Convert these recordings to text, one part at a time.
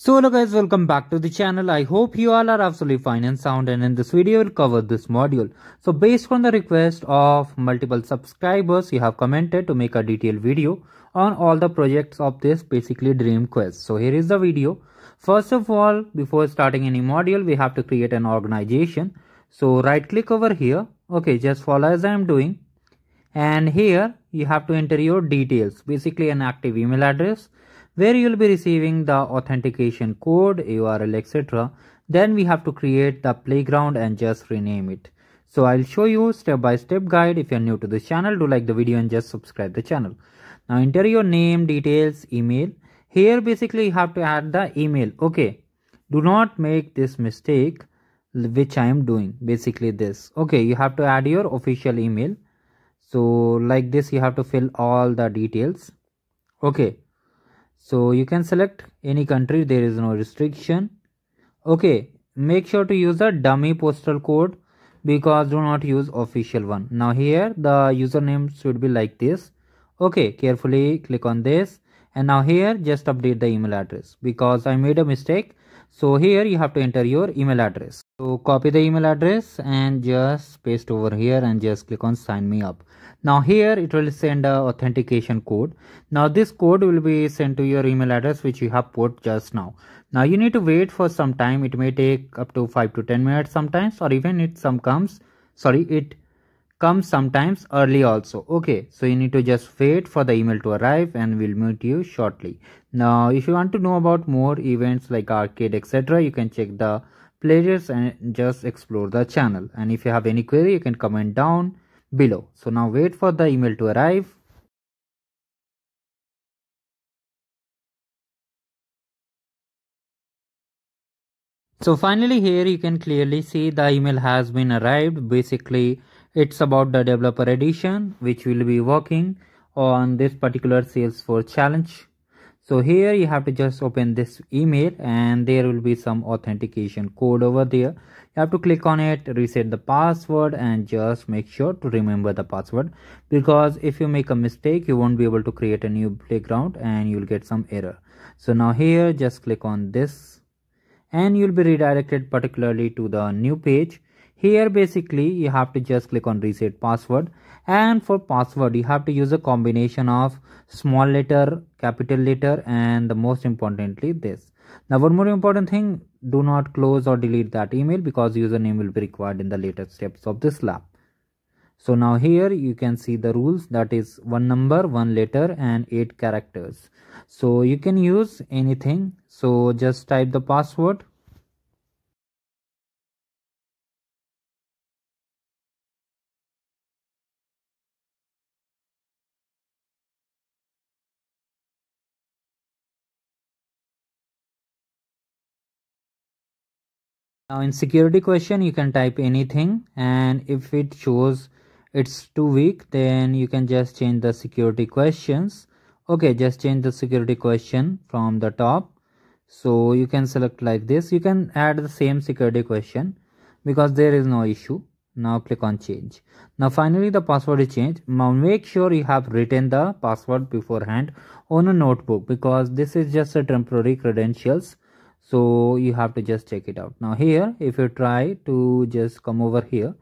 So hello guys welcome back to the channel. I hope you all are absolutely fine and sound and in this video we'll cover this module. So based on the request of multiple subscribers you have commented to make a detailed video on all the projects of this basically dream quest. So here is the video. First of all before starting any module we have to create an organization. So right click over here. Okay just follow as I am doing and here you have to enter your details basically an active email address where you will be receiving the authentication code, URL, etc. Then we have to create the playground and just rename it. So I'll show you step by step guide. If you're new to this channel, do like the video and just subscribe the channel. Now enter your name, details, email. Here basically you have to add the email. Okay. Do not make this mistake which I am doing. Basically this. Okay. You have to add your official email. So like this you have to fill all the details. Okay so you can select any country. There is no restriction. Okay make sure to use a dummy postal code because do not use official one. Now here the username should be like this. Okay carefully click on this. And now here just update the email address because i made a mistake. So here you have to enter your email address. So copy the email address and just paste over here and just click on sign me up now here it will send a authentication code. Now this code will be sent to your email address which you have put just now. Now you need to wait for some time. It may take up to 5 to 10 minutes sometimes or even it some comes sorry it comes sometimes early also. Okay so you need to just wait for the email to arrive and we'll meet you shortly. Now if you want to know about more events like arcade etc you can check the playlists and just explore the channel. And if you have any query you can comment down below. So now wait for the email to arrive. So finally here you can clearly see the email has been arrived. Basically it's about the developer edition which will be working on this particular salesforce challenge so here you have to just open this email and there will be some authentication code over there. You have to click on it reset the password and just make sure to remember the password. Because if you make a mistake you won't be able to create a new playground and you'll get some error. So now here just click on this. And you'll be redirected particularly to the new page here basically you have to just click on reset password. And for password you have to use a combination of small letter capital letter and the most importantly this. Now one more important thing do not close or delete that email because username will be required in the later steps of this lab. So now here you can see the rules. That is one number one letter and eight characters. So you can use anything. So just type the password now in security question you can type anything and if it shows it's too weak then you can just change the security questions. Okay just change the security question from the top. So you can select like this. You can add the same security question because there is no issue. Now click on change. Now finally the password is changed. Now make sure you have written the password beforehand on a notebook because this is just a temporary credentials so you have to just check it out. Now here if you try to just come over here.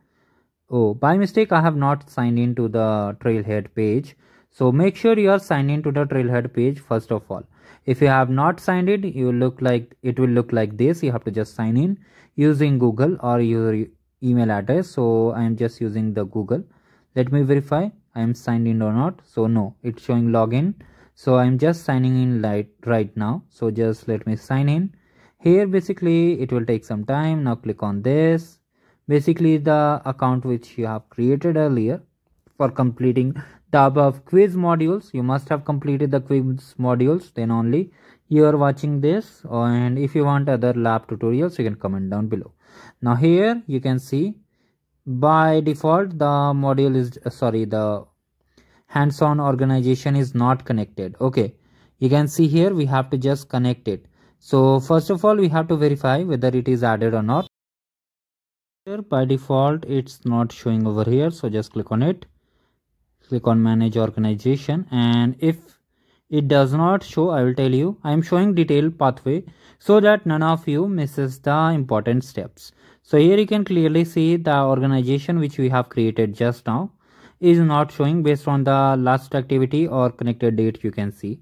Oh by mistake i have not signed into the trailhead page. So make sure you are signed into the trailhead page first of all. If you have not signed it you look like it will look like this. You have to just sign in using google or your email address. So i am just using the google. Let me verify i am signed in or not. So no it's showing login. So i'm just signing in right right now. So just let me sign in here basically it will take some time. Now click on this. Basically the account which you have created earlier for completing the above quiz modules you must have completed the quiz modules. Then only you are watching this. And if you want other lab tutorials you can comment down below. Now here you can see by default the module is uh, sorry the hands-on organization is not connected. Okay. You can see here we have to just connect it so first of all we have to verify whether it is added or not. Here by default it's not showing over here so just click on it. Click on manage organization and if it does not show i will tell you. I am showing detailed pathway so that none of you misses the important steps. So here you can clearly see the organization which we have created just now is not showing based on the last activity or connected date you can see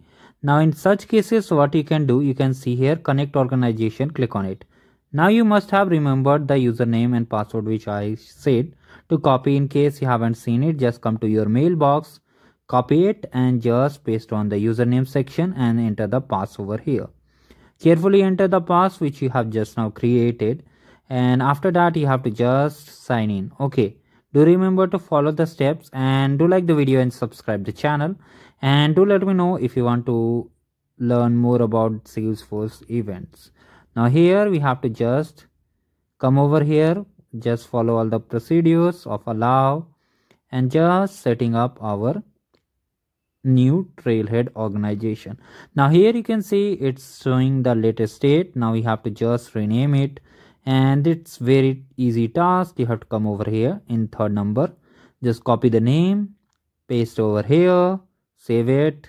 now in such cases what you can do you can see here connect organization click on it. Now you must have remembered the username and password which i said. To copy in case you haven't seen it just come to your mailbox copy it and just paste on the username section and enter the pass over here. Carefully enter the pass which you have just now created and after that you have to just sign in. Okay do remember to follow the steps and do like the video and subscribe the channel. And do let me know if you want to learn more about salesforce events. Now here we have to just come over here just follow all the procedures of allow and just setting up our new trailhead organization. Now here you can see it's showing the latest state. Now we have to just rename it and it's very easy task. You have to come over here in third number. Just copy the name paste over here save it.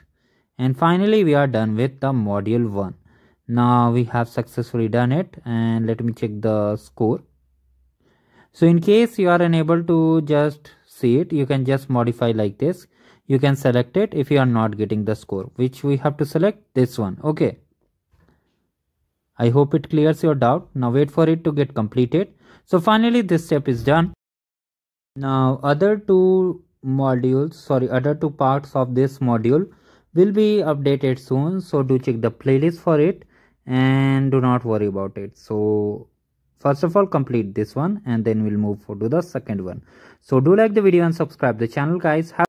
And finally we are done with the module 1 now we have successfully done it. And let me check the score. So in case you are unable to just see it you can just modify like this. You can select it if you are not getting the score which we have to select this one. Okay i hope it clears your doubt. Now wait for it to get completed. So finally this step is done. Now other two modules sorry other two parts of this module will be updated soon. So do check the playlist for it and do not worry about it. So first of all complete this one and then we'll move to the second one. So do like the video and subscribe the channel guys. Have